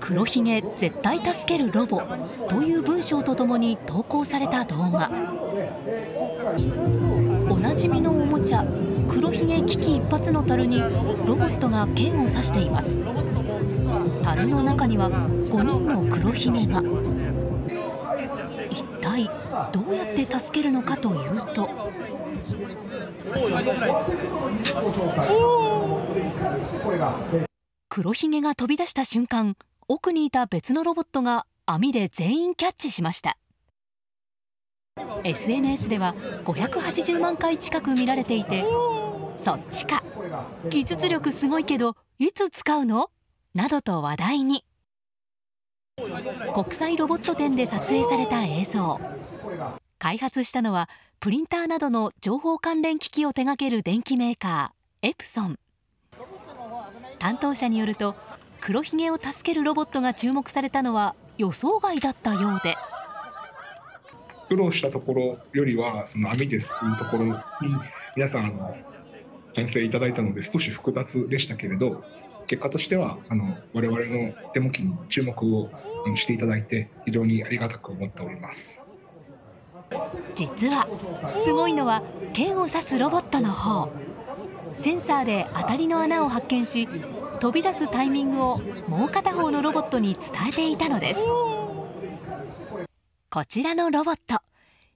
黒ひげ絶対助けるロボという文章と共に投稿された動画。おなじみのおもちゃ黒ひげ危機一髪の樽にロボットが剣を刺しています。樽の中には5人の黒ひげが。一体どうやって助けるのかというとおお。黒ひげが飛び出した瞬間奥にいた別のロボットが網で全員キャッチしました。SNS では580万回近く見られていてそっちか。技術力すごいけどいつ使うの？などと話題に。国際ロボット展で撮影された映像。開発したのはプリンターなどの情報関連機器を手掛ける電機メーカーエプソン。担当者によると黒ひげを助けるロボットが注目されたのは予想外だったようで。苦労したところよりはその網ですくうところに皆さんあの賛成いただいたので少し複雑でしたけれど結果としてはあの我々のデモ機に注目をしていただいて非常にありがたく思っております実はすごいのは剣を刺すロボットの方センサーで当たりの穴を発見し飛び出すタイミングをもう片方のロボットに伝えていたのですこちらのロボット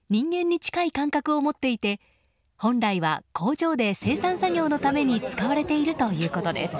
人間に近い感覚を持っていて本来は工場で生産作業のために使われているということです。